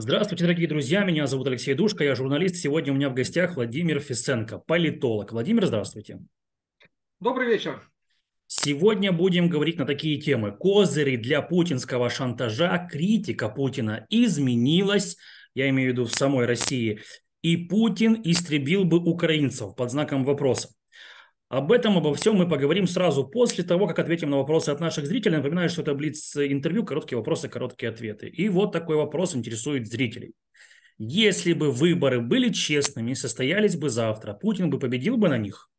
Здравствуйте, дорогие друзья. Меня зовут Алексей Душка, я журналист. Сегодня у меня в гостях Владимир Фисенко, политолог. Владимир, здравствуйте. Добрый вечер. Сегодня будем говорить на такие темы. Козыри для путинского шантажа, критика Путина изменилась, я имею в виду в самой России, и Путин истребил бы украинцев под знаком вопроса. Об этом, обо всем мы поговорим сразу после того, как ответим на вопросы от наших зрителей. Напоминаю, что это Блиц-интервью, короткие вопросы, короткие ответы. И вот такой вопрос интересует зрителей. Если бы выборы были честными состоялись бы завтра, Путин бы победил бы на них?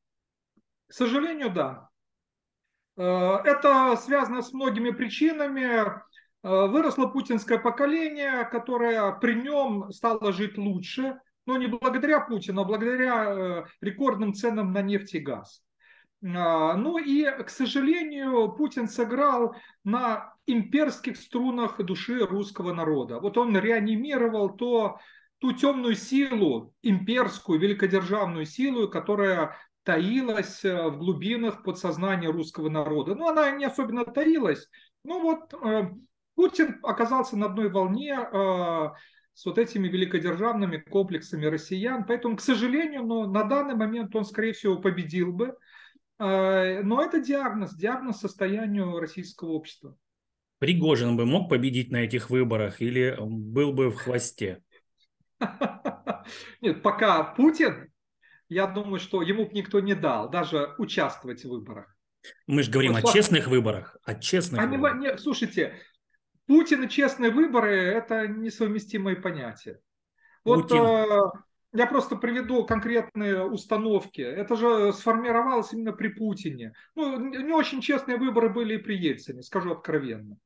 К сожалению, да. Э, это связано с многими причинами. Э, выросло путинское поколение, которое при нем стало жить лучше, но не благодаря Путину, а благодаря э, рекордным ценам на нефть и газ. А, ну и, к сожалению, Путин сыграл на имперских струнах души русского народа. Вот он реанимировал то, ту темную силу, имперскую, великодержавную силу, которая таилась э, в глубинах подсознания русского народа. Ну, она не особенно таилась. Ну вот э, Путин оказался на одной волне с вот этими великодержавными комплексами россиян. Поэтому, к сожалению, но на данный момент он, скорее всего, победил бы. А, но это диагноз, диагноз состоянию российского общества. Пригожин бы мог победить на этих выборах или был бы в хвосте? Нет, пока Путин, я думаю, что ему бы никто не дал даже участвовать в выборах. Мы же говорим вот, о честных выборах. О честных они, выборах. Не, слушайте, Путин и честные выборы – это несовместимые понятия. Вот э, я просто приведу конкретные установки. Это же сформировалось именно при Путине. Ну, не очень честные выборы были и при Ельцине, скажу откровенно.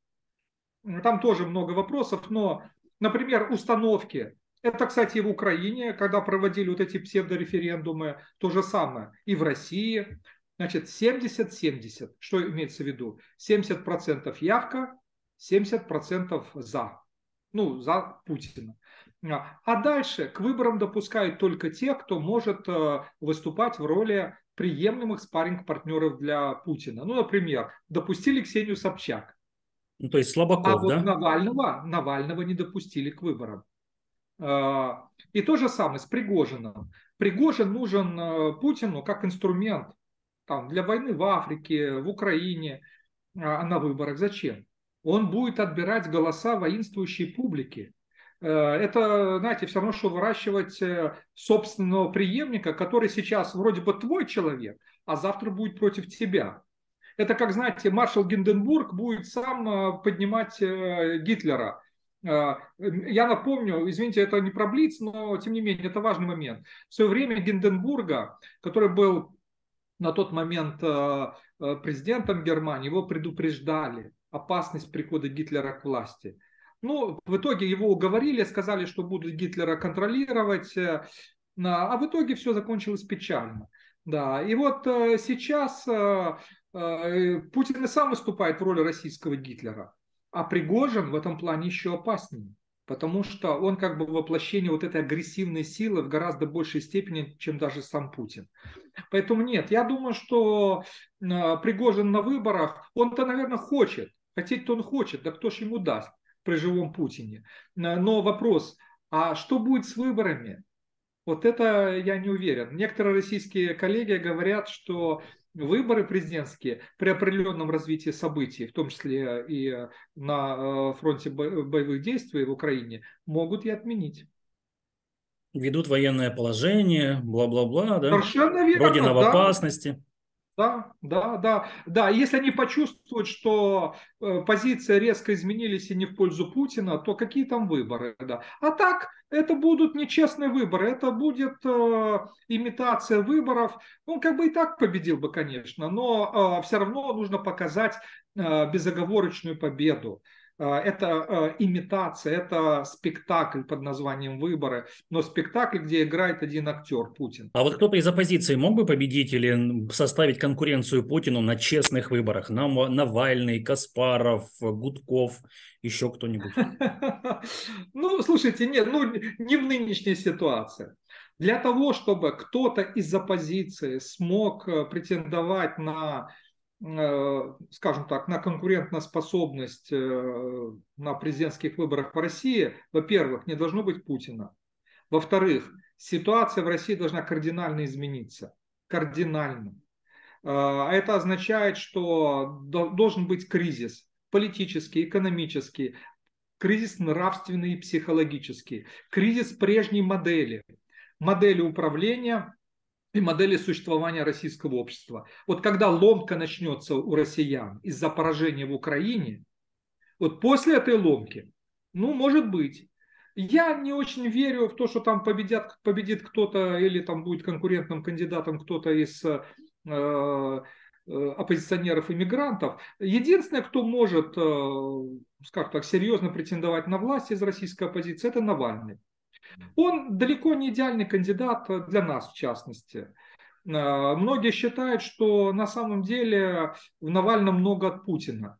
Там тоже много вопросов, но, например, установки. Это, кстати, и в Украине, когда проводили вот эти псевдореферендумы, то же самое. И в России. Значит, 70-70. Что имеется в виду? 70% явка, 70% за. Ну, за Путина. А дальше к выборам допускают только те, кто может э, выступать в роли приемлемых спарринг-партнеров для Путина. Ну, например, допустили Ксению Собчак. Ну, то есть Слабаков, а вот да? Навального, Навального не допустили к выборам. Э, и то же самое с Пригожиным. Пригожин нужен э, Путину как инструмент там, для войны в Африке, в Украине, а на выборах. Зачем? он будет отбирать голоса воинствующей публики. Э, это, знаете, все равно, что выращивать э, собственного преемника, который сейчас вроде бы твой человек, а завтра будет против тебя. Это как, знаете, маршал Гинденбург будет сам э, поднимать Гитлера. Я напомню, извините, это не про Блиц, но тем не менее, это важный момент. В свое время Гинденбурга, который был на тот момент президентом Германии, его предупреждали опасность прихода Гитлера к власти. Ну, в итоге его уговорили, сказали, что будут Гитлера контролировать, э, а в итоге все закончилось печально. Да, и вот э, сейчас э, Путин и сам выступает в роли российского Гитлера, а Пригожин в этом плане еще опаснее потому что он как бы воплощение вот этой агрессивной силы в гораздо большей степени, чем даже сам Путин. Поэтому нет, я думаю, что Пригожин на выборах, он-то, наверное, хочет, Хотеть-то он хочет, да кто ж ему даст при живом Путине. Но вопрос, а что будет с выборами? Вот это я не уверен. Некоторые российские коллеги говорят, что выборы президентские при определенном развитии событий, в том числе и на э, фронте боевых действий в Украине, могут и отменить. Ведут военное положение, бла-бла-бла, да? Совершенно верно. Родина в да. опасности. Да, да, да, да. Если они почувствуют, что э, позиции резко изменились и не в пользу Путина, то какие там выборы, да. А так, это будут нечестные выборы, это будет э, имитация выборов. Он как бы и так победил бы, конечно, но э, все равно нужно показать э, безоговорочную победу. А, это а, имитация, это спектакль под названием «Выборы», но спектакль, где играет один актер, Путин. А вот кто-то из оппозиции мог бы победить или составить конкуренцию Путину на честных выборах? Навальный, Каспаров, Гудков, еще кто-нибудь? Ну, слушайте, нет, ну не в нынешней ситуации. Для того, чтобы кто-то из оппозиции смог э, претендовать на скажем так, на конкурентоспособность на президентских выборах в России, во-первых, не должно быть Путина. Во-вторых, ситуация в России должна кардинально измениться. Кардинально. А это означает, что должен быть кризис политический, экономический, кризис нравственный и психологический, кризис прежней модели, модели управления и модели существования российского общества. Вот когда ломка начнется у россиян из-за поражения в Украине, вот после этой ломки, ну, может быть, я не очень верю в то, что там победят, победит кто-то или там будет конкурентным кандидатом кто-то из э, э оппозиционеров иммигрантов. Единственное, кто может, э, скажем так, серьезно претендовать на власть из российской оппозиции, это Навальный. Он далеко не идеальный кандидат для нас, в частности. Э, многие считают, что на самом деле в Навальном много от Путина.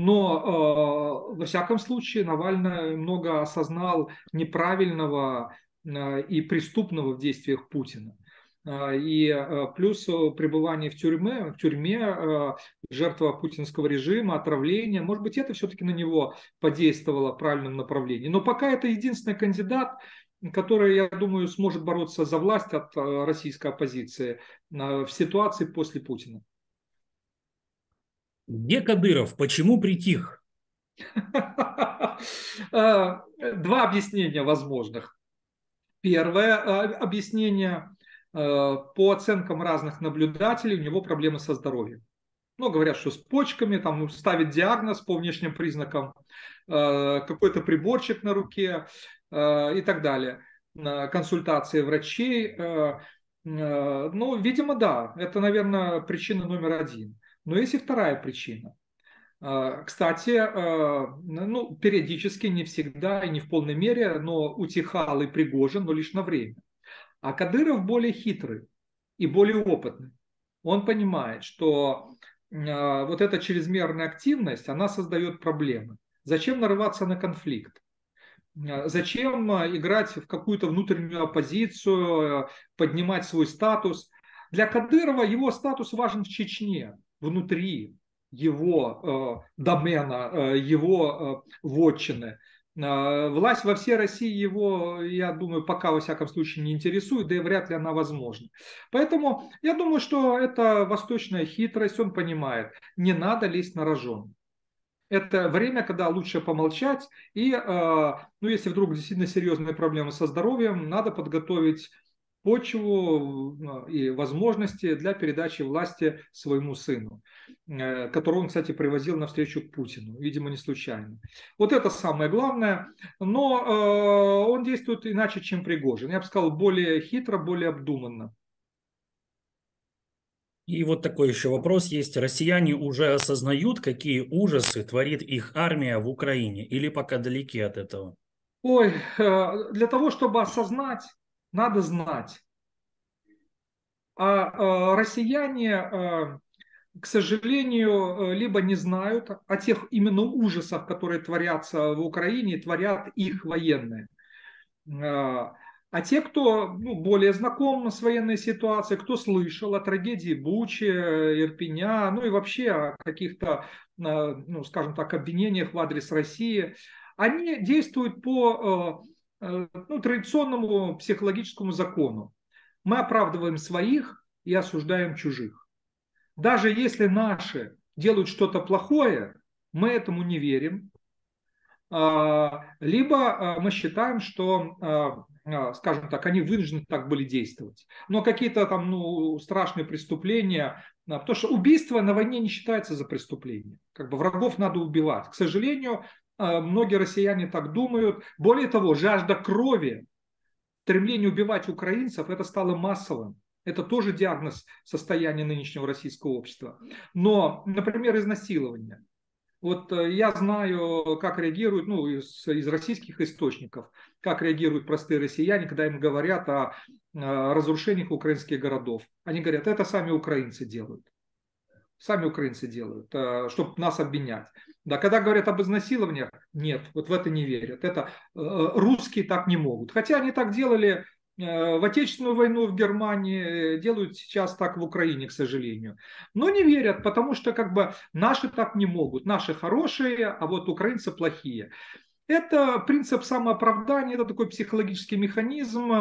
Но, э, во всяком случае, Навальный много осознал неправильного э, и преступного в действиях Путина. Э, и плюс пребывание в тюрьме, в тюрьме, жертва путинского режима, отравление, может быть, это все-таки на него подействовало в правильном направлении. Но пока это единственный кандидат, который, я думаю, сможет бороться за власть от российской оппозиции в ситуации после Путина. Где Кадыров? Почему притих? Два объяснения возможных. Первое э, объяснение. Э, по оценкам разных наблюдателей, у него проблемы со здоровьем. Ну, говорят, что с почками, там ставит диагноз по внешним признакам, э, какой-то приборчик на руке и так далее. Консультации врачей. Ну, видимо, да, это, наверное, причина номер один. Но есть и вторая причина. Кстати, ну, периодически, не всегда и не в полной мере, но утихал и Пригожин, но лишь на время. А Кадыров более хитрый и более опытный. Он понимает, что вот эта чрезмерная активность, она создает проблемы. Зачем нарываться на конфликт? Зачем играть в какую-то внутреннюю оппозицию, поднимать свой статус? Для Кадырова его статус важен в Чечне внутри его э, домена, э, его э, вотчины. Э, власть во всей России его, я думаю, пока во всяком случае не интересует, да и вряд ли она возможна. Поэтому я думаю, что это восточная хитрость, он понимает, не надо лезть на рожон. Это время, когда лучше помолчать, и, э, ну, если вдруг действительно серьезные проблемы со здоровьем, надо подготовить почву э, и возможности для передачи власти своему сыну, э, которого он, кстати, привозил навстречу к Путину, видимо, не случайно. Вот это самое главное, но э, он действует иначе, чем Пригожин. Я бы сказал, более хитро, более обдуманно. И вот такой еще вопрос есть. Россияне уже осознают, какие ужасы творит их армия в Украине или пока далеки от этого? Ой, для того, чтобы осознать, надо знать. А, а россияне, а, к сожалению, либо не знают о тех именно ужасах, которые творятся в Украине, творят их военные. А, те, кто ну, более знаком с военной ситуацией, кто слышал о трагедии Бучи, Ирпеня, ну и вообще о каких-то, ну, скажем так, обвинениях в адрес России, они действуют по Э, ну, традиционному психологическому закону. Мы оправдываем своих и осуждаем чужих. Даже если наши делают что-то плохое, мы этому не верим. А, либо мы считаем, что, скажем так, они вынуждены так были действовать. Но какие-то там ну, страшные преступления, потому что убийство на войне не считается за преступление. Как бы врагов надо убивать. К сожалению, а, многие россияне так думают. Более того, жажда крови, стремление убивать украинцев, это стало массовым. Это тоже диагноз состояния нынешнего российского общества. Но, например, изнасилование. Вот э, я знаю, как реагируют, ну, из, из российских источников, как реагируют простые россияне, когда им говорят о, о разрушениях украинских городов. Они говорят, это сами украинцы делают. Сами украинцы делают, э, чтобы нас обвинять. Да, когда говорят об изнасилованиях, нет, вот в это не верят. Это э, русские так не могут. Хотя они так делали в Отечественную войну в Германии, делают сейчас так в Украине, к сожалению. Но не верят, потому что как бы наши так не могут. Наши хорошие, а вот украинцы плохие. Это принцип самооправдания, это такой психологический механизм.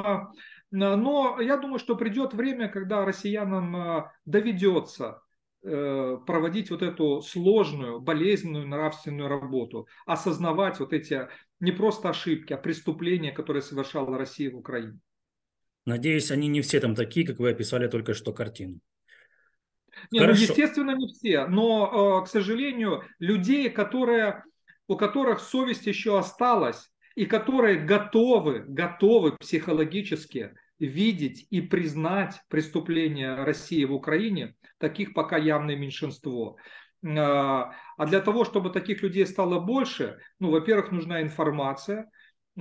Но я думаю, что придет время, когда россиянам доведется Э, проводить вот эту сложную, болезненную нравственную работу, осознавать вот эти не просто ошибки, а преступления, которые совершала Россия в Украине. Надеюсь, они не все там такие, как вы описали только что картину. Не, ну, естественно, не все, но, э, к сожалению, людей, которые, у которых совесть еще осталась, и которые готовы, готовы психологически видеть и признать преступления России в Украине, таких пока явное меньшинство. А, а для того, чтобы таких людей стало больше, ну, во-первых, нужна информация,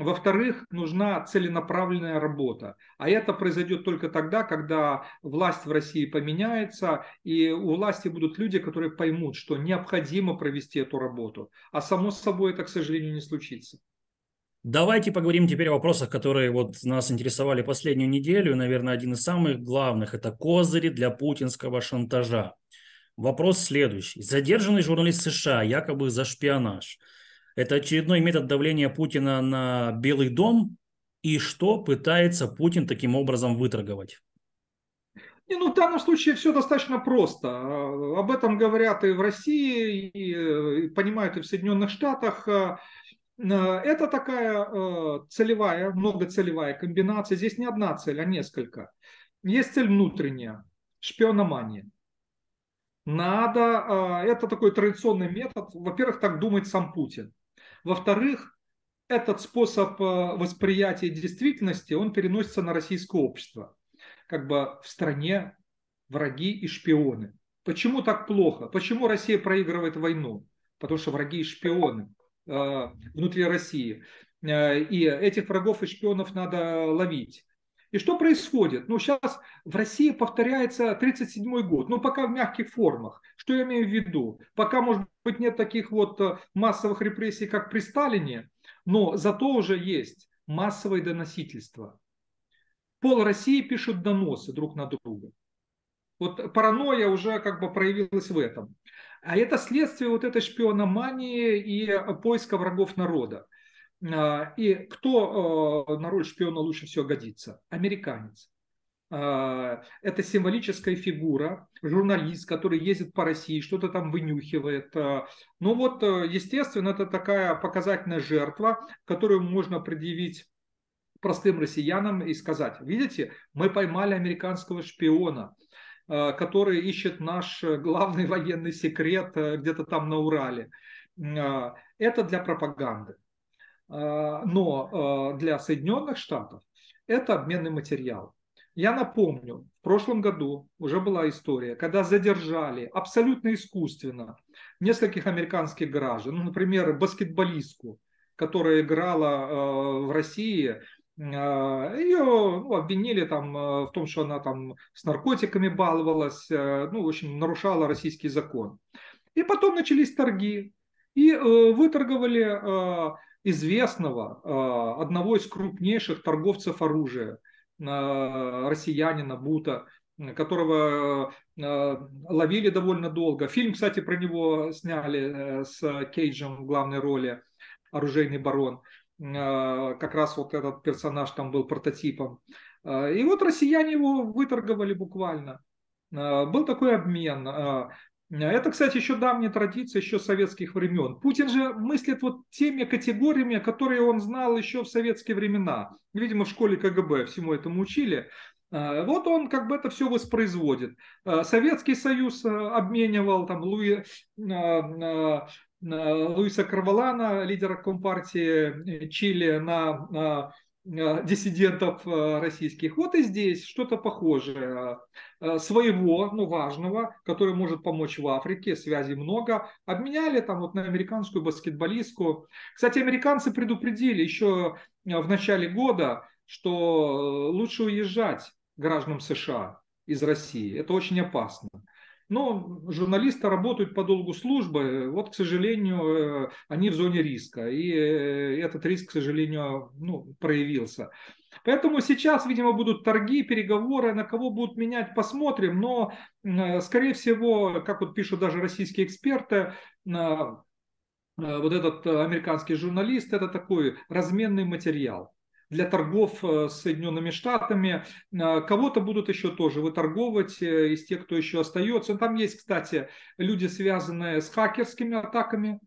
во-вторых, нужна целенаправленная работа. А это произойдет только тогда, когда власть в России поменяется, и у власти будут люди, которые поймут, что необходимо провести эту работу. А само собой это, к сожалению, не случится. Давайте поговорим теперь о вопросах, которые вот нас интересовали последнюю неделю. Наверное, один из самых главных – это козыри для путинского шантажа. Вопрос следующий. Задержанный журналист США якобы за шпионаж. Это очередной метод давления Путина на Белый дом? И что пытается Путин таким образом выторговать? Не, ну, в данном случае все достаточно просто. Об этом говорят и в России, и понимают и в Соединенных Штатах. Э, это такая э, целевая, многоцелевая комбинация. Здесь не одна цель, а несколько. Есть цель внутренняя, шпиономания. Надо, э, это такой традиционный метод. Во-первых, так думает сам Путин. Во-вторых, этот способ восприятия действительности, он переносится на российское общество. Как бы в стране враги и шпионы. Почему так плохо? Почему Россия проигрывает войну? Потому что враги и шпионы. Э, внутри России. Э, и этих врагов и шпионов надо ловить. И что происходит? Ну, сейчас в России повторяется 1937 год, ну, пока в мягких формах. Что я имею в виду? Пока, может быть, нет таких вот э, массовых репрессий, как при Сталине, но зато уже есть массовое доносительство. Пол России пишут доносы друг на друга. Вот паранойя уже как бы проявилась в этом. А это следствие вот этой шпиономании и поиска врагов народа. А, и кто а, на роль шпиона лучше всего годится? Американец. А, это символическая фигура, журналист, который ездит по России, что-то там вынюхивает. Ну вот, естественно, это такая показательная жертва, которую можно предъявить простым россиянам и сказать, видите, мы поймали американского шпиона, Э, который ищет наш э, главный военный секрет э, где-то там на Урале. Это для пропаганды. Но для Соединенных Штатов это обменный материал. Я напомню, в прошлом году уже была история, когда задержали абсолютно искусственно нескольких американских граждан, ну, например, баскетболистку, которая играла в России а, Ее ну, обвинили там а, в том, что она там с наркотиками баловалась, э, ну, в общем, нарушала российский закон. И потом начались торги. И э, выторговали э, известного, одного из крупнейших торговцев оружия, россиянина Бута, которого ловили довольно долго. Фильм, кстати, про него сняли с Кейджем в главной роли «Оружейный барон». А, как раз вот этот персонаж там был прототипом. И вот россияне его выторговали буквально. Был такой обмен. Это, кстати, еще давняя традиция, еще советских времен. Путин же мыслит вот теми категориями, которые он знал еще в советские времена. Видимо, в школе КГБ всему этому учили. Вот он как бы это все воспроизводит. Советский Союз обменивал там Луи, Луиса Карвалана, лидера Компартии э, Чили, на диссидентов э, российских. Вот и здесь что-то похожее. Э, своего, ну, важного, который может помочь в Африке, связей много, обменяли там вот на американскую баскетболистку. Кстати, американцы предупредили еще в начале года, что лучше уезжать гражданам США из России. Это очень опасно. Но журналисты работают по долгу службы. Вот, к сожалению, они в зоне риска. И этот риск, к сожалению, ну, проявился. Поэтому сейчас, видимо, будут торги, переговоры, на кого будут менять, посмотрим. Но, скорее всего, как вот пишут даже российские эксперты, вот этот американский журналист, это такой разменный материал для торгов э, с Соединенными Штатами. Э, кого-то будут еще тоже выторговывать э, из тех, кто еще остается. Там есть, кстати, люди, связанные с хакерскими атаками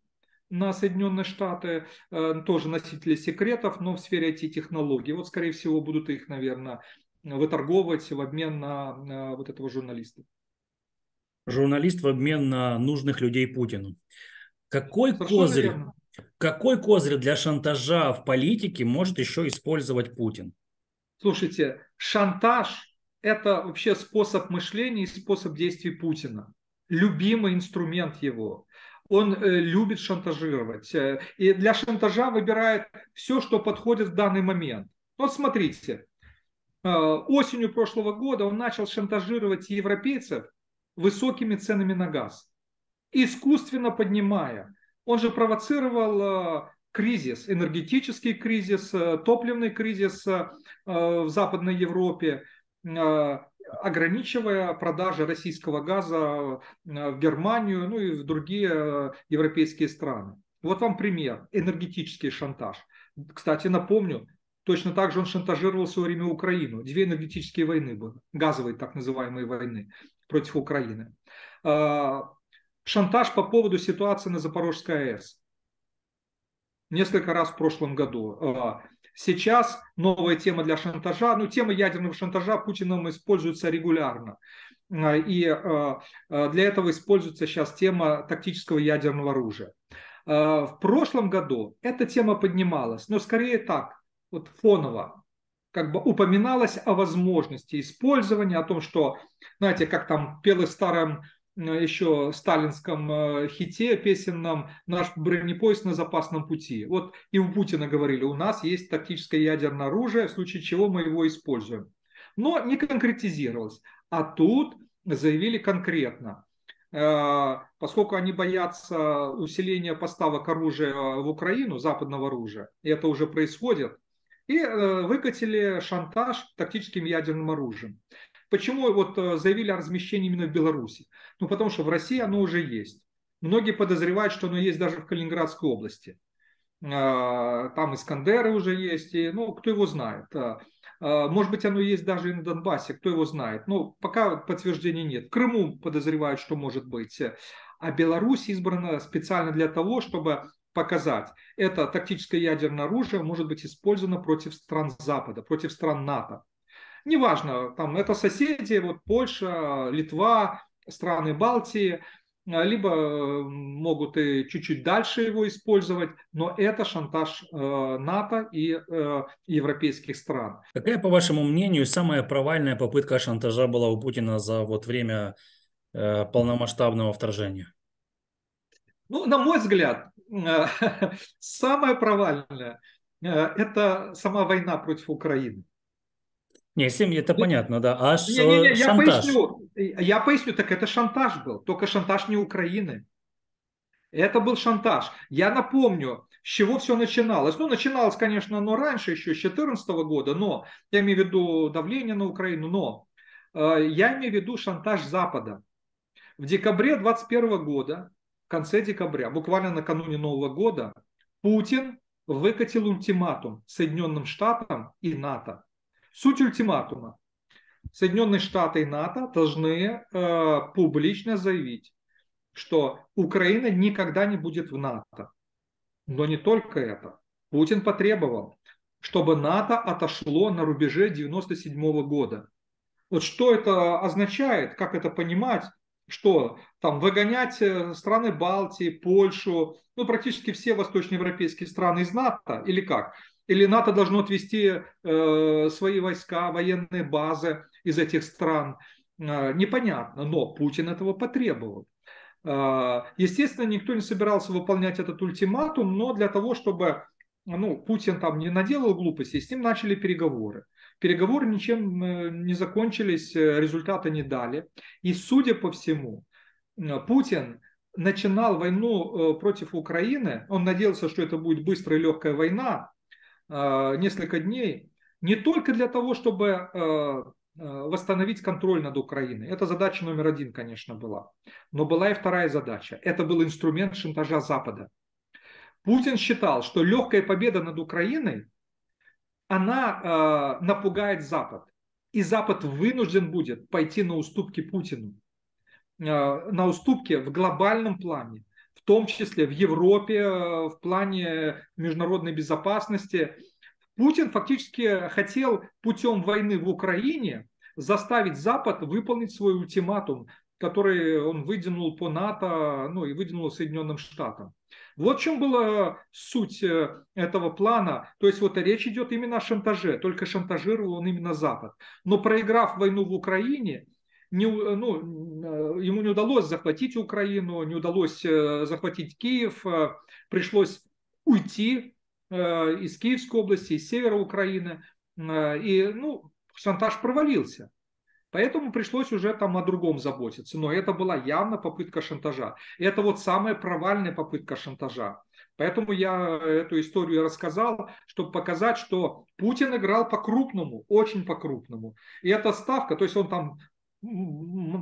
на Соединенные Штаты, тоже носители секретов, но в сфере IT-технологий. Вот, скорее всего, будут их, наверное, выторговывать в обмен на вот этого журналиста. Журналист в обмен на нужных людей Путину. Какой Совершенно козырь, верно. Какой козырь для шантажа в политике может еще использовать Путин? Слушайте, шантаж – это вообще способ мышления и способ действий Путина. Любимый инструмент его. Он э, любит шантажировать. Э, и для шантажа выбирает все, что подходит в данный момент. Вот смотрите, э, осенью прошлого года он начал шантажировать европейцев высокими ценами на газ, искусственно поднимая он же провоцировал э, кризис, энергетический кризис, э, топливный кризис э, в Западной Европе, ограничивая продажи российского газа в Германию, ну и в другие европейские страны. Вот вам пример, энергетический шантаж. Кстати, напомню, точно так же он шантажировал в свое время Украину. Две энергетические войны были, газовые так называемые войны против Украины шантаж по поводу ситуации на Запорожской АЭС. Несколько раз в прошлом году. А, сейчас новая тема для шантажа. Ну, тема ядерного шантажа Путиным используется регулярно. А, и а, для этого используется сейчас тема тактического ядерного оружия. В прошлом году эта тема поднималась, но скорее так, вот фоново, как бы упоминалось о возможности использования, о том, что, знаете, как там пелы Э, еще сталинском э, хите песенном «Наш бронепоезд на запасном пути». Вот и у Путина говорили, у нас есть тактическое ядерное оружие, в случае чего мы его используем. Но не конкретизировалось. А тут заявили конкретно. Э, поскольку они боятся усиления поставок оружия в Украину, западного оружия, и это уже происходит, и выкатили шантаж тактическим ядерным оружием. Почему вот э, заявили о размещении именно в Беларуси? Ну, потому что в России оно уже есть. Многие подозревают, что оно есть даже в Калининградской области. А, там Искандеры уже есть, и, ну, кто его знает. А, а, может быть, оно есть даже и на Донбассе, кто его знает. Но пока подтверждения нет. Крыму подозревают, что может быть. А Беларусь избрана специально для того, чтобы показать, это тактическое ядерное оружие может быть использовано против стран Запада, против стран НАТО неважно, там это соседи, вот Польша, Литва, страны Балтии, а, либо э, могут и чуть-чуть дальше его использовать, но это шантаж э, НАТО и э, европейских стран. Какая, по вашему мнению, самая провальная попытка шантажа была у Путина за вот время полномасштабного вторжения? Ну, на мой взгляд, самое провальное – это сама война против Украины. Не, семьи это понятно, да. А не, не, не, я поясню, я поясню, так это шантаж был, только шантаж не Украины. Это был шантаж. Я напомню, с чего все начиналось. Ну, начиналось, конечно, но раньше, еще с 2014 года, но я имею в виду давление на Украину, но э, я имею в виду шантаж Запада. В декабре 2021 года, в конце декабря, буквально накануне Нового года, Путин выкатил ультиматум Соединенным Штатам и НАТО Суть ультиматума. Соединенные Штаты и НАТО должны э, публично заявить, что Украина никогда не будет в НАТО. Но не только это. Путин потребовал, чтобы НАТО отошло на рубеже 1997 года. Вот что это означает, как это понимать, что там выгонять э, страны Балтии, Польшу, ну практически все восточноевропейские страны из НАТО или как? Или НАТО должно отвести э, свои войска, военные базы из этих стран? Э, непонятно, но Путин этого потребовал. Э, естественно, никто не собирался выполнять этот ультиматум, но для того, чтобы ну, Путин там не наделал глупостей, с ним начали переговоры. Переговоры ничем не закончились, результата не дали. И судя по всему, Путин начинал войну против Украины, он надеялся, что это будет быстрая и легкая война, несколько дней, не только для того, чтобы восстановить контроль над Украиной. Это задача номер один, конечно, была. Но была и вторая задача. Это был инструмент шантажа Запада. Путин считал, что легкая победа над Украиной, она э, напугает Запад. И Запад вынужден будет пойти на уступки Путину. Э, на уступки в глобальном плане, том числе в Европе, э, в плане международной безопасности. Путин фактически хотел путем войны в Украине заставить Запад выполнить свой ультиматум, который он выдвинул по НАТО, ну и выдвинул Соединенным Штатам. Вот в чем была суть э, этого плана. То есть вот речь идет именно о шантаже, только шантажировал он именно Запад. Но проиграв войну в Украине, не, ну, э, ему не удалось захватить Украину, не удалось э, захватить Киев, пришлось уйти из Киевской области, из севера Украины. И ну, шантаж провалился. Поэтому пришлось уже там о другом заботиться. Но это была явно попытка шантажа. Это вот самая провальная попытка шантажа. Поэтому я эту историю рассказал, чтобы показать, что Путин играл по-крупному, очень по-крупному. И эта ставка, то есть он там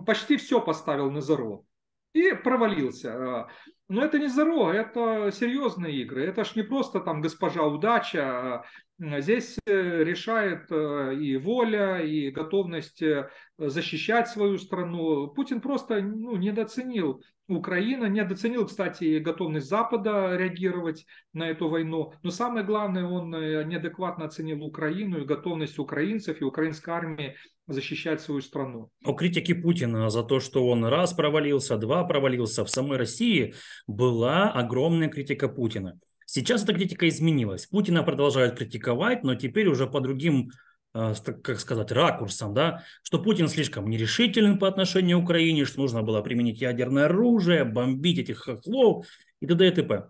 почти все поставил на зеро и провалился. Но это не Зеро, это серьезные игры. Это ж не просто там госпожа удача. Здесь э, решает э, и воля, и готовность э, защищать свою страну. Путин просто ну, недооценил Украину, недооценил, кстати, готовность Запада реагировать на эту войну. Но самое главное, он неадекватно оценил Украину и готовность украинцев и украинской армии защищать свою страну. У критики Путина за то, что он раз провалился, два провалился в самой России, была огромная критика Путина. Сейчас эта критика изменилась. Путина продолжают критиковать, но теперь уже по другим, э, как сказать, ракурсам, да, что Путин слишком нерешителен по отношению к Украине, что нужно было применить ядерное оружие, бомбить этих хохлов и т.д. и т.п.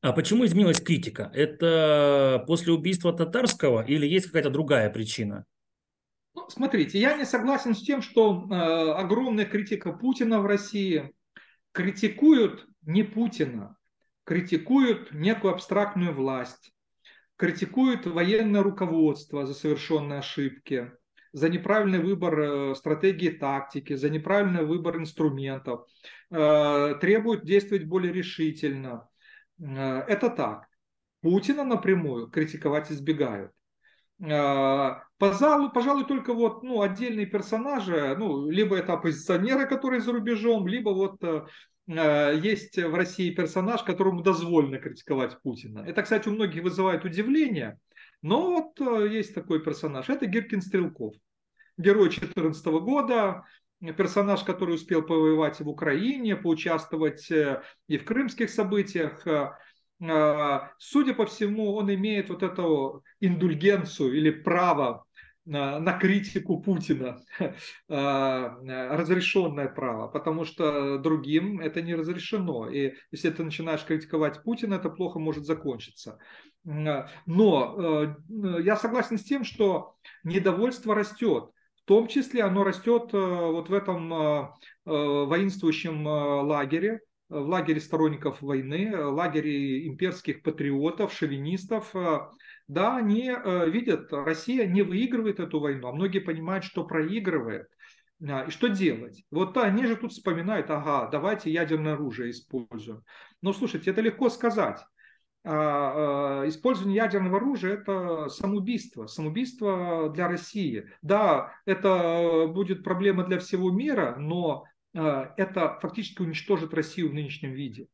А почему изменилась критика? Это после убийства татарского или есть какая-то другая причина? Ну, смотрите, я не согласен с тем, что э, огромная критика Путина в России критикуют не Путина, критикуют некую абстрактную власть, критикуют военное руководство за совершенные ошибки, за неправильный выбор э, стратегии тактики, за неправильный выбор инструментов, э, требуют действовать более решительно. Э, это так. Путина напрямую критиковать избегают. А, пожалуй, пожалуй, только вот ну, отдельные персонажи, ну, либо это оппозиционеры, которые за рубежом, либо вот э, э, есть в России персонаж, которому дозволено критиковать Путина. Это, кстати, у многих вызывает удивление, но вот э, есть такой персонаж. Это Гиркин Стрелков, герой 2014 года, персонаж, который успел повоевать в Украине, поучаствовать и в крымских событиях, а, судя по всему, он имеет вот эту индульгенцию или право на, критику Путина, а, разрешенное право, потому что другим это не разрешено. И если ты начинаешь критиковать Путина, это плохо может закончиться. Но э, я согласен с тем, что недовольство растет. В том числе оно растет э, вот в этом э, воинствующем лагере, в лагере сторонников войны, лагере имперских патриотов, шовинистов, э, да, они э, видят, Россия не выигрывает эту войну, а многие понимают, что проигрывает. И что делать? Вот они же тут вспоминают, ага, давайте ядерное оружие используем. Но слушайте, это легко сказать. А, использование ядерного оружия – это самоубийство, самоубийство для России. Да, это будет проблема для всего мира, но Э, это фактически уничтожит Россию в нынешнем виде.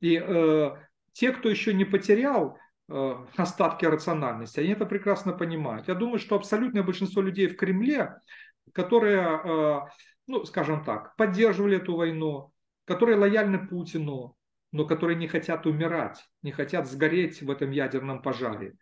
И э, те, кто еще не потерял э, остатки рациональности, они это прекрасно понимают. Я думаю, что абсолютное большинство людей в Кремле, которые, э, ну, скажем так, поддерживали эту войну, которые лояльны Путину, но которые не хотят умирать, не хотят сгореть в этом ядерном пожаре.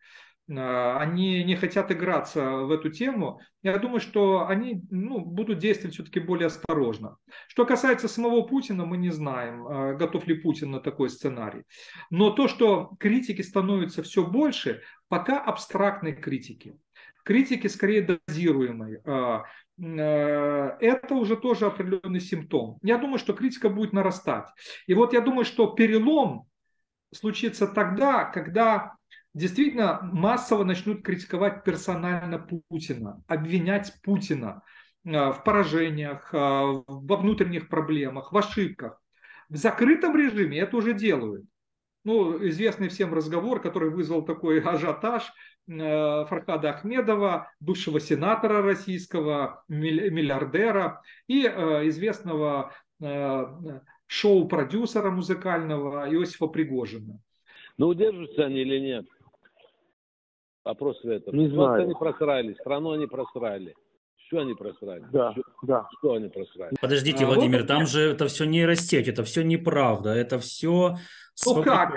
Э, они не хотят играться в эту тему. Я думаю, что они ну, будут действовать все-таки более осторожно. Что касается самого Путина, мы не знаем, э, готов ли Путин на такой сценарий. Но то, что критики становятся все больше, пока абстрактной критики. Критики скорее дозируемой. Э, это уже тоже определенный симптом. Я думаю, что критика будет нарастать. И вот я думаю, что перелом случится тогда, когда действительно массово начнут критиковать персонально Путина, обвинять Путина э, в поражениях, э, во внутренних проблемах, в ошибках. В закрытом режиме это уже делают. Ну, известный всем разговор, который вызвал такой ажиотаж э, Фархада Ахмедова, бывшего сенатора российского, миллиардера и известного шоу-продюсера музыкального Иосифа Пригожина. Ну, удержатся они или нет? Вопрос в этом. Не знаю. они просрали, страну они просрали. Все они просрали. Да, все, да. Что они просрали? Подождите, а, Владимир, вот... там же это все нейросеть, это все неправда, это все Ну как?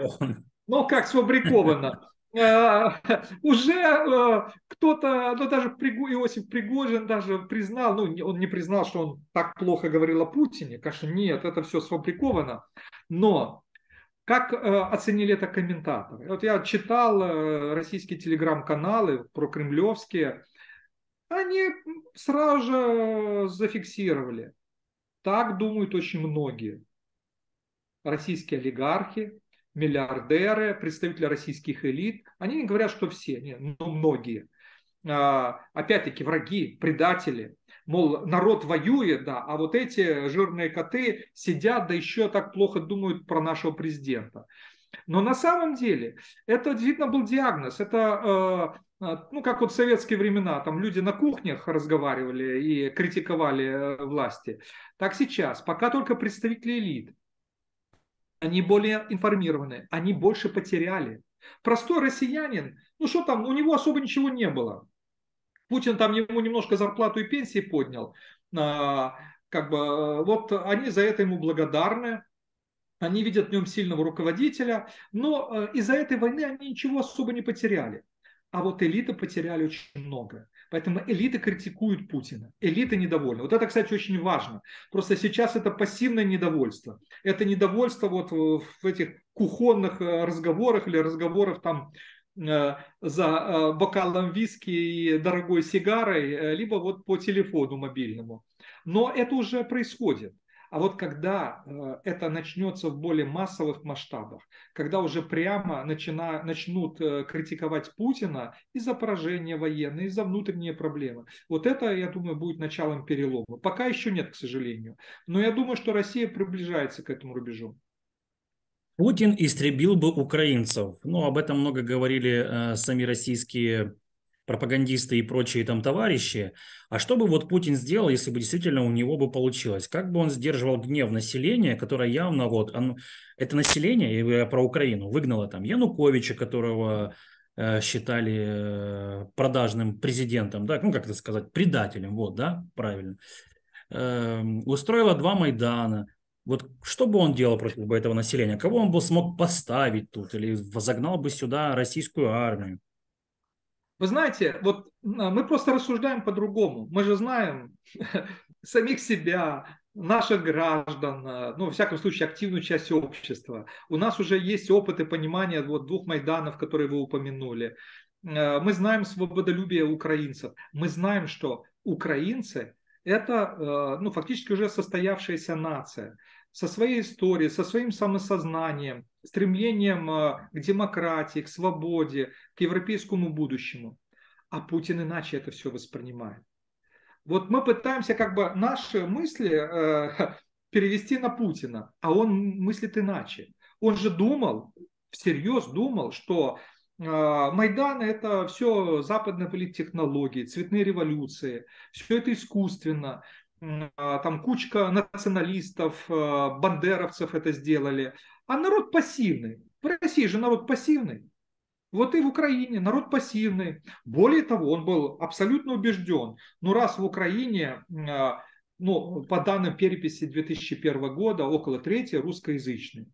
Ну как сфабриковано? Uh, уже uh, кто-то, ну даже Иосиф Пригожин даже признал, ну он не признал, что он так плохо говорил о Путине, конечно, нет, это все сфабриковано, но как э, оценили это комментаторы? Вот я читал э, российские телеграм-каналы про кремлевские, они сразу же зафиксировали. Так думают очень многие. Российские олигархи, миллиардеры, представители российских элит. Они не говорят, что все, нет, но многие. А, опять-таки враги, предатели, мол, народ воюет, да, а вот эти жирные коты сидят, да еще так плохо думают про нашего президента. Но на самом деле это действительно был диагноз. Это, э, э, ну, как вот в советские времена, там люди на кухнях разговаривали и критиковали э, власти. Так сейчас, пока только представители элит, они более информированы, они больше потеряли. Простой россиянин, ну что там, у него особо ничего не было. Путин там ему немножко зарплату и пенсии поднял. А, как бы, вот они за это ему благодарны. Они видят в нем сильного руководителя, но э, из-за этой войны они ничего особо не потеряли. А вот элиты потеряли очень много. Поэтому элиты критикуют Путина. Элиты недовольны. Вот это, кстати, очень важно. Просто сейчас это пассивное недовольство. Это недовольство вот в этих кухонных э, разговорах или разговорах там Э, за э, бокалом виски и дорогой сигарой, э, либо вот по телефону мобильному. Но это уже происходит. А вот когда это начнется в более массовых масштабах, когда уже прямо начина, начнут критиковать Путина из-за поражения военной, из-за внутренние проблемы, вот это, я думаю, будет началом перелома. Пока еще нет, к сожалению. Но я думаю, что Россия приближается к этому рубежу. Путин истребил бы украинцев. Ну, об этом много говорили э, сами российские пропагандисты и прочие там товарищи. А что бы вот Путин сделал, если бы действительно у него бы получилось? Как бы он сдерживал гнев населения, которое явно вот... Он, это население, я про Украину, выгнало там Януковича, которого э, считали э, продажным президентом, да, ну, как это сказать, предателем, вот, да, правильно. Э, устроила два Майдана, вот что бы он делал против бы этого населения? Кого он бы смог поставить тут или возогнал бы сюда российскую армию? Вы знаете, вот а, мы просто рассуждаем по-другому. Мы же знаем самих себя, наших граждан, а, ну, во всяком случае, активную часть общества. У нас уже есть опыт и понимание вот двух Майданов, которые вы упомянули. А, мы знаем свободолюбие украинцев. Мы знаем, что украинцы – это ну, фактически уже состоявшаяся нация со своей историей, со своим самосознанием, стремлением э, к демократии, к свободе, к европейскому будущему. А Путин иначе это все воспринимает. Вот мы пытаемся как бы наши мысли э, перевести на Путина, а он мыслит иначе. Он же думал, всерьез думал, что э, Майдан это все западные политтехнологии, цветные революции, все это искусственно, там кучка националистов, а, бандеровцев это сделали, а народ пассивный. В России же народ пассивный. Вот и в Украине народ пассивный. Более того, он был абсолютно убежден, ну раз в Украине, а, ну, по данным переписи 2001 года, около трети русскоязычные.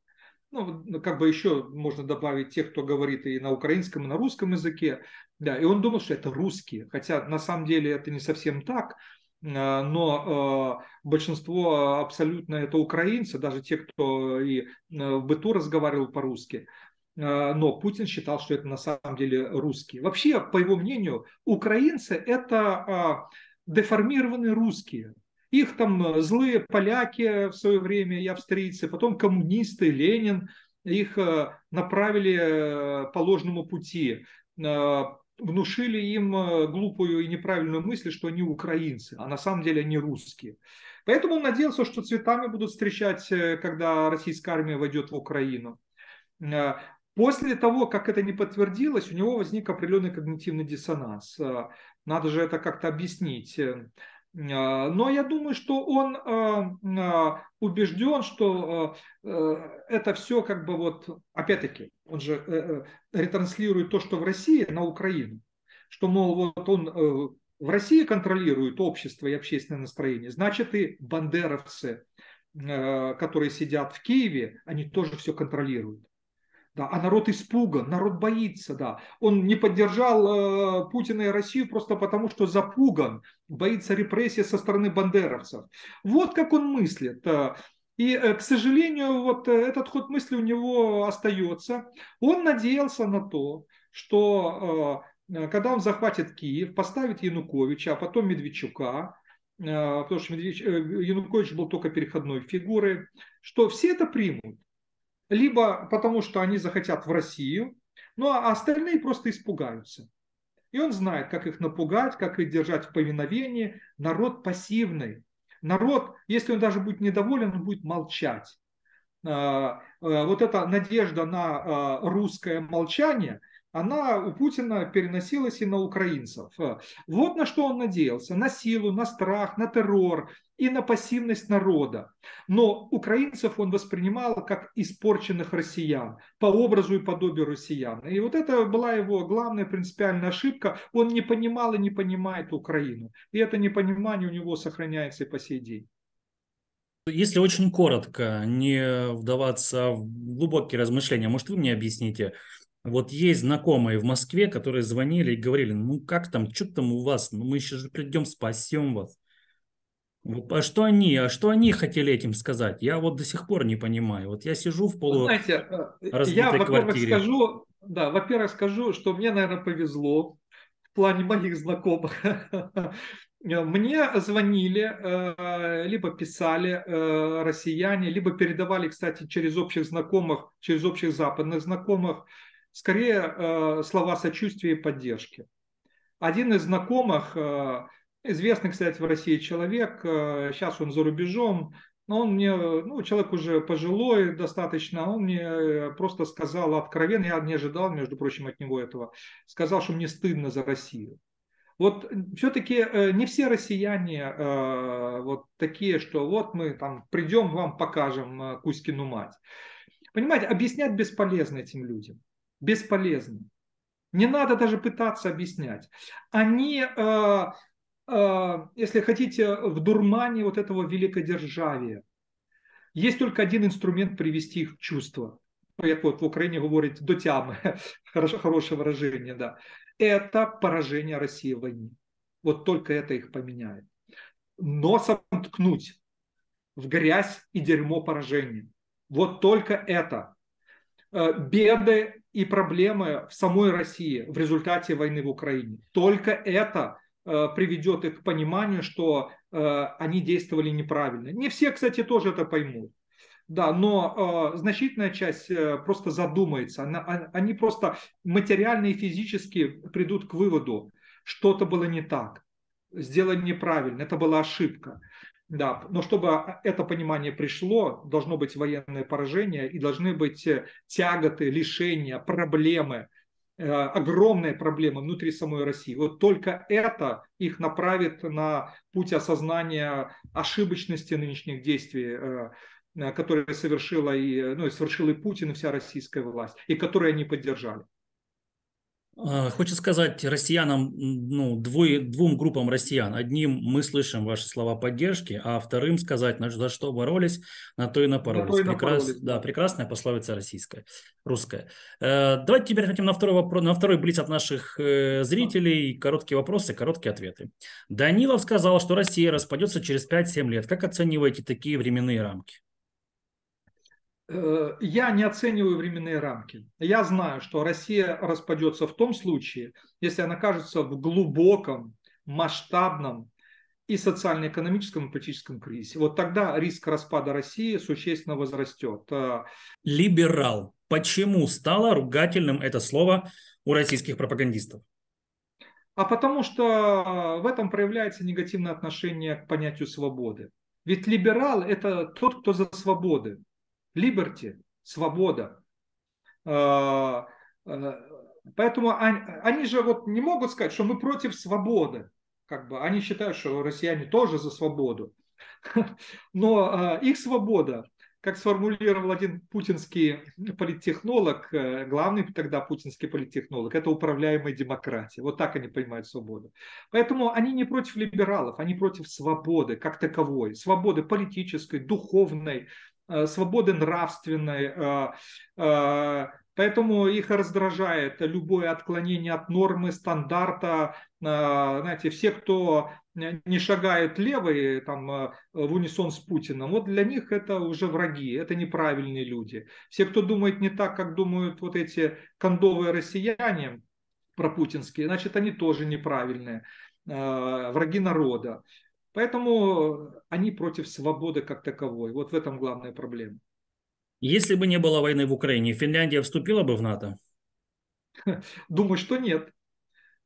ну, как бы еще можно добавить тех, кто говорит и на украинском, и на русском языке, да, и он думал, что это русские, хотя на самом деле это не совсем так, а, но а, большинство абсолютно это украинцы, даже те, кто и в быту разговаривал по-русски, но Путин считал, что это на самом деле русские. Вообще, по его мнению, украинцы это деформированные русские. Их там злые поляки в свое время и австрийцы, потом коммунисты, Ленин, их направили по ложному пути внушили им э, глупую и неправильную мысль, что они украинцы, а на самом деле они русские. Поэтому он надеялся, что цветами будут встречать, э, когда российская армия войдет в Украину. Э, после того, как это не подтвердилось, у него возник определенный когнитивный диссонанс. Надо же это как-то объяснить. А, но я думаю, что он а, а, убежден, что это все как бы вот, опять-таки, он же э, э, ретранслирует то, что в России, на Украину. Что, мол, вот он э, в России контролирует общество и общественное настроение, значит и бандеровцы, которые сидят в Киеве, они тоже все контролируют. Да, а народ испуган, народ боится, да. Он не поддержал э, Путина и Россию просто потому, что запуган, боится репрессий со стороны бандеровцев. Вот как он мыслит. И, э, к сожалению, вот э, этот ход мысли у него остается. Он надеялся на то, что э, когда он захватит Киев, поставит Януковича, а потом Медведчука, потому что Медведч... Янукович был только переходной фигурой, что все это примут либо потому, что они захотят в Россию, ну а остальные просто испугаются. И он знает, как их напугать, как их держать в повиновении. Народ пассивный. Народ, если он даже будет недоволен, он будет молчать. А, а, вот эта надежда на а, русское молчание – она у Путина переносилась и на украинцев. Вот на что он надеялся. На силу, на страх, на террор и на пассивность народа. Но украинцев он воспринимал как испорченных россиян, по образу и подобию россиян. И вот это была его главная принципиальная ошибка. Он не понимал и не понимает Украину. И это непонимание у него сохраняется и по сей день. Если очень коротко, не вдаваться в глубокие размышления, может, вы мне объясните, вот есть знакомые в Москве, которые звонили и говорили, ну как там, что там у вас, ну мы сейчас же придем, спасем вас. Вот, а что они, а что они хотели этим сказать? Я вот до сих пор не понимаю. Вот я сижу в полу Знаете, э, я, во-первых, скажу, да, во-первых, скажу, что мне, наверное, повезло в плане моих знакомых. Мне звонили, э, либо писали э, россияне, либо передавали, кстати, через общих знакомых, через общих западных знакомых скорее э, слова сочувствия и поддержки. Один из знакомых, э, известный, кстати, в России человек, э, сейчас он за рубежом, но он мне, ну, человек уже пожилой достаточно, он мне просто сказал откровенно, я не ожидал, между прочим, от него этого, сказал, что мне стыдно за Россию. Вот все-таки не все россияне вот такие, что вот мы там придем, вам покажем Кузькину мать. Понимаете, объяснять бесполезно этим людям бесполезно. Не надо даже пытаться объяснять. Они, э, э, если хотите, в дурмане вот этого великодержавия. Есть только один инструмент привести их в чувство. Как вот в Украине говорят до тямы. Хорошо, хорошее выражение, да. Это поражение России в войне. Вот только это их поменяет. Носом ткнуть в грязь и дерьмо поражения. Вот только это. Э, беды и проблемы в самой России в результате войны в Украине. Только это э, приведет их к пониманию, что э, они действовали неправильно. Не все, кстати, тоже это поймут. Да, но э, значительная часть э, просто задумается. Она, а, они просто материально и физически придут к выводу, что-то было не так, сделано неправильно, это была ошибка. Да, но чтобы это понимание пришло, должно быть военное поражение и должны быть э, тяготы, лишения, проблемы, э, огромные проблемы внутри самой России. Вот только это их направит на путь осознания ошибочности нынешних действий, э, которые совершила и, ну, совершил и Путин, и вся российская власть, и которые они поддержали. А, Хочу сказать россиянам, ну, двое, двум группам россиян. Одним мы слышим ваши слова поддержки, а вторым сказать, на, за что боролись, на то и напоролись. На то и Прекрас, напоролись, да, да. прекрасная пословица российская, русская. Э, давайте теперь хотим на второй, вопрос, на второй блиц от наших э, зрителей. Короткие вопросы, короткие ответы. Данилов сказал, что Россия распадется через 5-7 лет. Как оцениваете такие временные рамки? Э, Я не оцениваю временные рамки. Я знаю, что Россия распадется в том случае, если она окажется в глубоком, масштабном и социально-экономическом и политическом кризисе. Вот тогда риск распада России существенно возрастет. Э, Либерал. Почему стало ругательным это слово у российских пропагандистов? А потому что в этом проявляется негативное отношение к понятию свободы. Ведь либерал – это тот, кто за свободы. Liberty – свобода. Э, э, Поэтому они, они же вот не могут сказать, что мы против свободы. Как бы они считают, что россияне тоже за свободу. Но э, их свобода, как сформулировал один путинский политтехнолог, э, главный тогда путинский политтехнолог, это управляемая демократия. Вот так они понимают свободу. Поэтому они не против либералов, они против свободы как таковой. Свободы политической, духовной, свободы нравственной. э, э, Поэтому их раздражает любое отклонение от нормы, стандарта. Э, Знаете, все, кто не шагает левый там, э, в унисон с Путиным, вот для них это уже враги, это неправильные люди. Все, кто думает не так, как думают вот эти кондовые россияне пропутинские, значит, они тоже неправильные, э, враги народа. Поэтому они против свободы как таковой. Вот в этом главная проблема. Если бы не было войны в Украине, Финляндия вступила бы в НАТО? Думаю, что нет.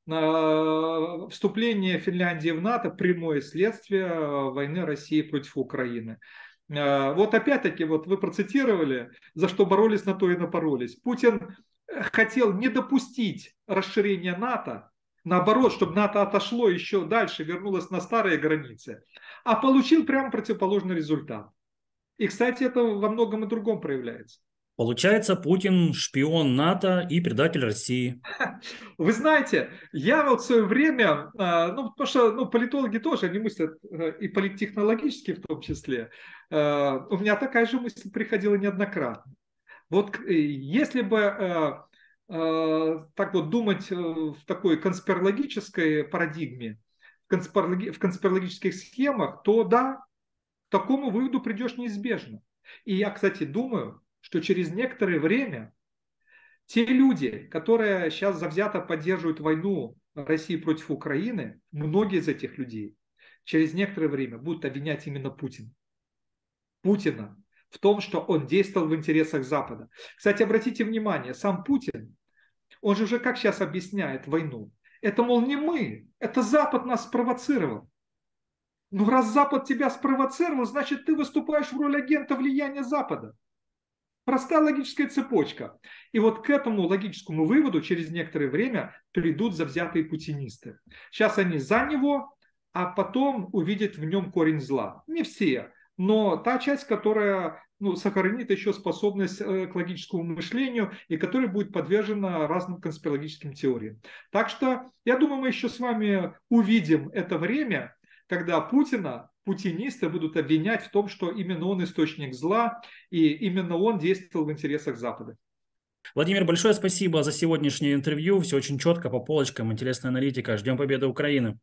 Э, Вступление Финляндии в НАТО – прямое следствие э, войны России против Украины. Э, Вот опять-таки, вот вы процитировали, за что боролись, на то и напоролись. Путин хотел не допустить расширения НАТО, наоборот, чтобы НАТО отошло еще дальше, вернулось на старые границы, а получил прямо противоположный результат. И, кстати, это во многом и другом проявляется. Получается, Путин шпион НАТО и предатель России. Вы знаете, я вот в свое время, э, ну, потому что ну, политологи тоже, они мыслят э, и политтехнологически в том числе, э, у меня такая же мысль приходила неоднократно. Вот если бы так вот думать в такой конспирологической парадигме, в конспирологических схемах, то да, к такому выводу придешь неизбежно. И я, кстати, думаю, что через некоторое время те люди, которые сейчас завзято поддерживают войну России против Украины, многие из этих людей через некоторое время будут обвинять именно Путина. Путина в том, что он действовал в интересах Запада. Кстати, обратите внимание, сам Путин, он же уже как сейчас объясняет войну. Это, мол, не мы, это Запад нас спровоцировал. Ну, раз Запад тебя спровоцировал, значит, ты выступаешь в роли агента влияния Запада. Простая логическая цепочка. И вот к этому логическому выводу через некоторое время придут завзятые путинисты. Сейчас они за него, а потом увидят в нем корень зла. Не все, но та часть, которая ну, сохранит еще способность э, к логическому мышлению и которая будет подвержена разным конспирологическим теориям. Так что я думаю, мы еще с вами увидим это время, когда Путина путинисты будут обвинять в том, что именно он источник зла и именно он действовал в интересах Запада. Владимир, большое спасибо за сегодняшнее интервью. Все очень четко, по полочкам, интересная аналитика. Ждем победы Украины.